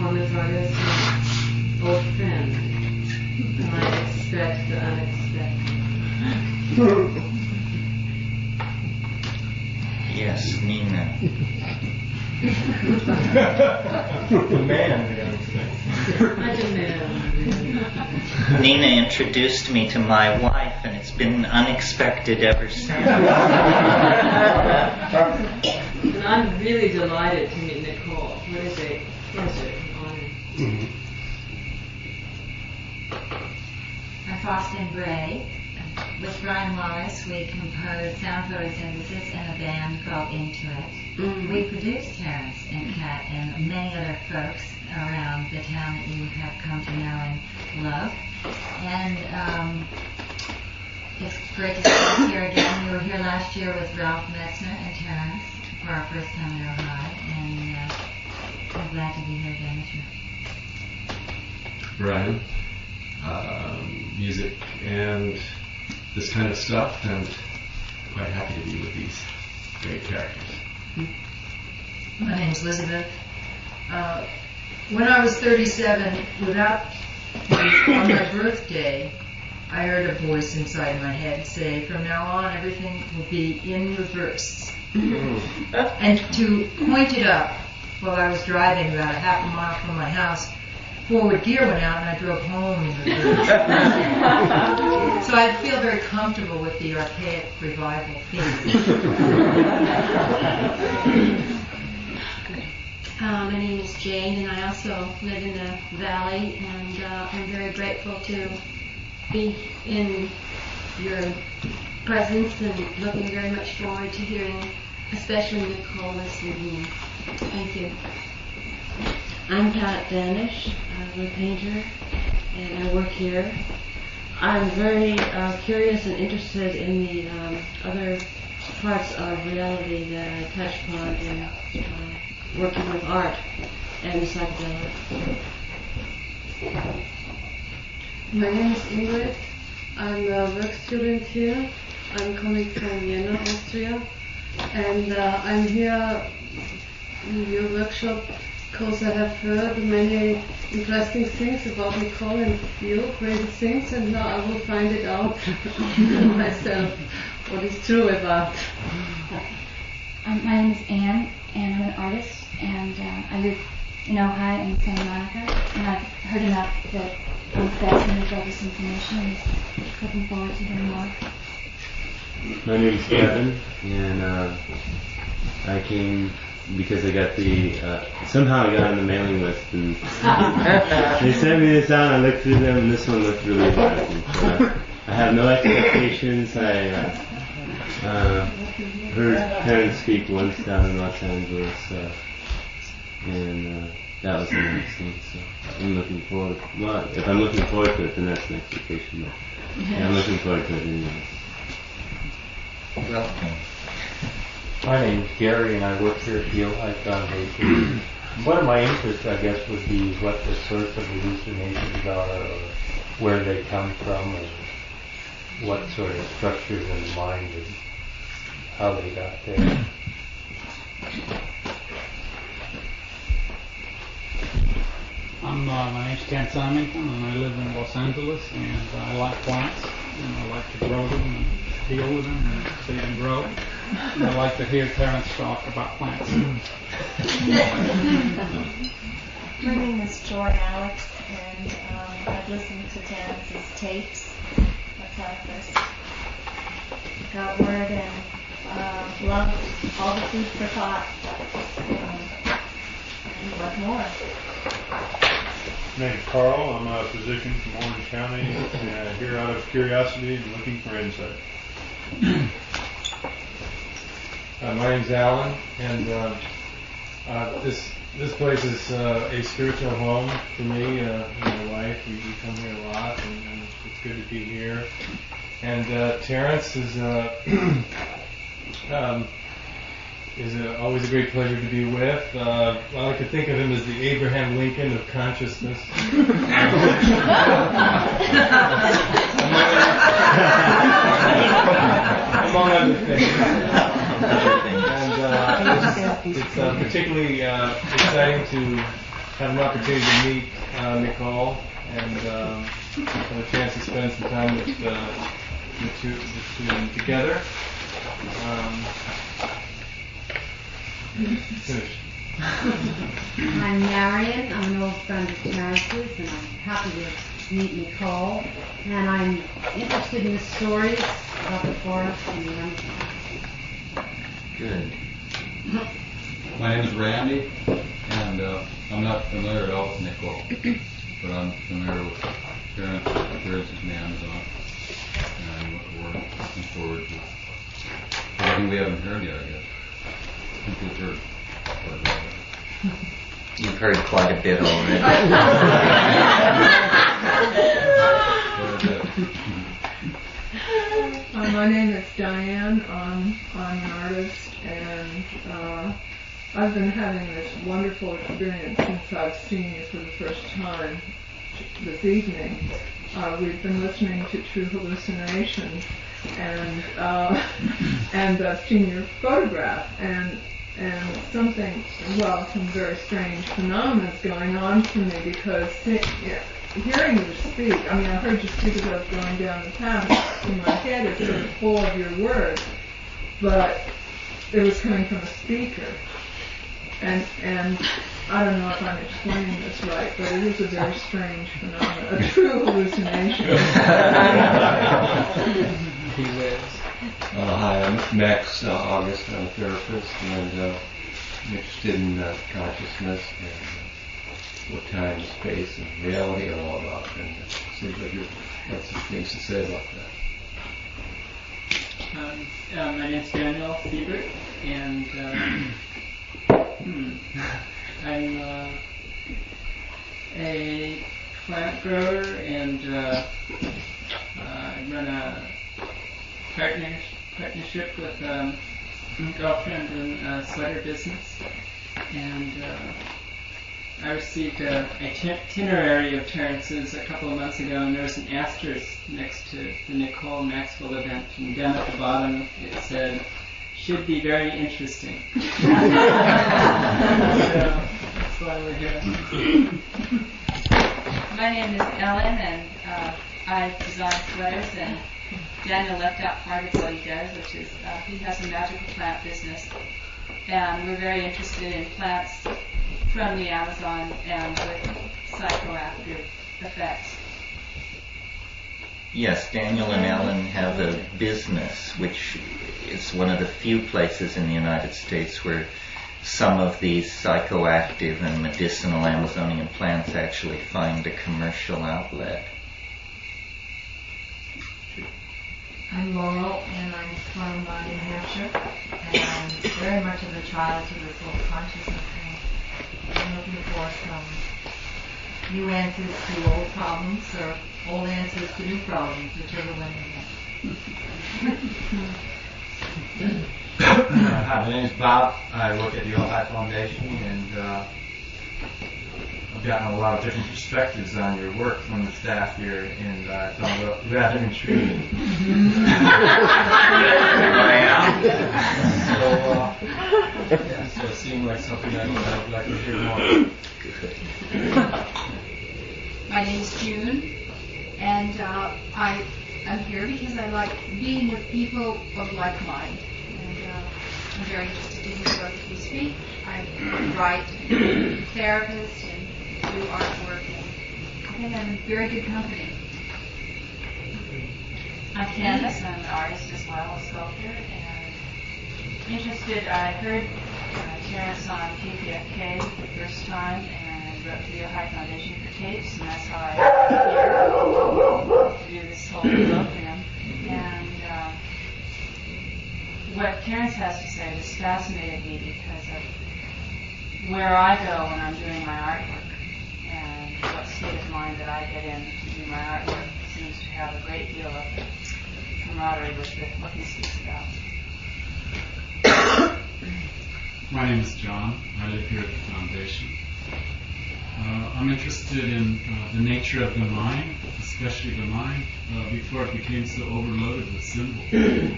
performance artist, and old friend. And I expect the unexpected. Yes, Nina. Demand. I demand. Nina introduced me to my wife, and it's been unexpected ever since. And I'm really delighted to meet Nicole. What is a pleasure and honor. I'm Faustin Bray. With Brian Wallace, we composed Sound Photosynthesis in a band called Into It. We produced Terence and Kat and many other folks around the town that you have come to know and love. And um, it's great to see us here again. We were here last year with Ralph Metzner and Terence for our first time in Ojai, and uh, I'm glad to be here again this year. Brian, um, music and this kind of stuff, and quite happy to be with these great characters. My name's Elizabeth. Uh, when I was 37, without on my birthday, I heard a voice inside my head say, "From now on, everything will be in reverse." and to point it up while I was driving about a half a mile from my house, forward gear went out and I drove home in reverse. so I feel very comfortable with the archaic revival theme. Uh, my name is Jane, and I also live in the valley, and uh, I'm very grateful to be in your presence and looking very much forward to hearing, especially Nicole this evening. Thank you. I'm Pat Danish. I'm a painter, and I work here. I'm very uh, curious and interested in the um, other parts of reality that I touch upon in uh, working with art and the psychedelic. My name is Ingrid. I'm a work student here. I'm coming from Vienna, Austria, and uh, I'm here in your workshop because I have heard many interesting things about Nicole and you, crazy things, and now I will find it out myself what is true about. Um, my name is Anne, and I'm an artist, and uh, I live in Ojai and Santa Monica, and I've heard enough that I'm fascinated by this information and looking forward to hearing more. My name is Kevin, and uh, I came because I got the uh, somehow I got on the mailing list, and they sent me this out. And I looked through them, and this one looked really interesting. So I, I have no expectations. I uh, uh, heard Terence speak once down in Los Angeles, uh, and uh, that was interesting. So I'm looking forward. Well, if I'm looking forward to it, then that's an expectation. But yeah, I'm looking forward to it anyway. Welcome. My name is Gary, and I work here at the Ojai Foundation. One of my interests, I guess, would be what the source of hallucinations are, or where they come from, and what sort of structures in the mind and how they got there. I'm, uh, my name's Ken Symington, and I live in Los Angeles, and I like plants, and I like to grow them and deal with them and see them grow. And I like to hear Terence talk about plants. My name is Joy Alex, and um, I've listened to Terence's tapes. That's how I first got word and uh, loved all the food for thought. Um, and what more? My name is Carl. I'm a physician from Orange County, uh, here out of curiosity and looking for insight. Uh, my name's Alan, and uh, uh, this this place is uh, a spiritual home for me uh, and my wife. We, we come here a lot, and, and it's good to be here. And uh, Terence is uh, um, is a, always a great pleasure to be with. Uh, I like to think of him as the Abraham Lincoln of consciousness. Among other things. And uh, it's, uh, particularly uh, exciting to have an opportunity to meet uh, Nicole and um, have a chance to spend some time with uh, the two, the two together. Um. I'm Marion. I'm an old friend of Terence's, and I'm happy to meet Nicole. And I'm interested in the stories about the forest and Amazon. Good. My name is Randy, and uh, I'm not familiar at all with Nicole, but I'm familiar with Terence's and the Amazon, and what we're looking forward to. Something we haven't heard yet, I guess. I think we've heard quite a bit. You've heard quite a bit already. Uh, my name is Diane. Um, I'm an artist, and uh, I've been having this wonderful experience since I've seen you for the first time this evening. Uh, we've been listening to True Hallucinations, and uh, and I've seen your photograph, and and something, well, some very strange phenomena is going on for me because It, yeah, hearing you speak, I mean, I heard you speak as I was going down the path in my head, it's sort of full of your words, but it was coming from a speaker. And, and I don't know if I'm explaining this right, but it is a very strange phenomenon, a true hallucination. He lives. Uh, hi, I'm Max uh, August. I'm a therapist and uh, I'm interested in uh, consciousness and uh, what time, space, and reality are all about. And it seems like you have some things to say about that. Um, uh, my name's Daniel Siebert, and um, I'm uh, a plant grower, and uh, uh, I run a partner, partnership with um, girlfriend in a sweater business, and uh, I received a itinerary of Terence's a couple of months ago, and there was an asterisk next to the Nicole Maxwell event, and down at the bottom it said, "Should be very interesting." so that's why we're here. My name is Ellen, and uh, I design sweaters. And Daniel left out part of what he does, which is uh, he has a magical plant business, and we're very interested in plants from the Amazon and with psychoactive effects. Yes, Daniel and Ellen have a business which is one of the few places in the United States where some of these psychoactive and medicinal Amazonian plants actually find a commercial outlet. I'm Laurel, and I'm from uh, New Hampshire, and I'm very much of a child to this whole consciousness thing. I'm looking for some new answers to old problems, or old answers to new problems, whichever one you get. Hi, my name is Bob. I work at the Ojai Foundation, and uh, I've gotten a lot of different perspectives on your work from the staff here, and uh, I found it rather intriguing. so, uh, yeah, so it seemed like something I would like to hear more. My name's June, and uh, I am here because I like being with people of like mind. And uh, I'm very interested to hear both of you speak. I write, therapist, and do artwork. And I think I'm in very good company. I'm Candace, I'm an artist as well, a sculptor, and interested, I heard uh, Terence on KPFK for the first time, and wrote the Ojai Foundation for tapes, and that's how I to do this whole book. And, um, what Terence has to say just fascinated me because of where I go when I'm doing my artwork, and what state of mind that I get in to do my artwork seems to have a great deal of camaraderie with what he speaks about. My name is John. I live here at the foundation. Uh, I'm interested in uh, the nature of the mind, especially the mind, uh, before it became so overloaded with symbols.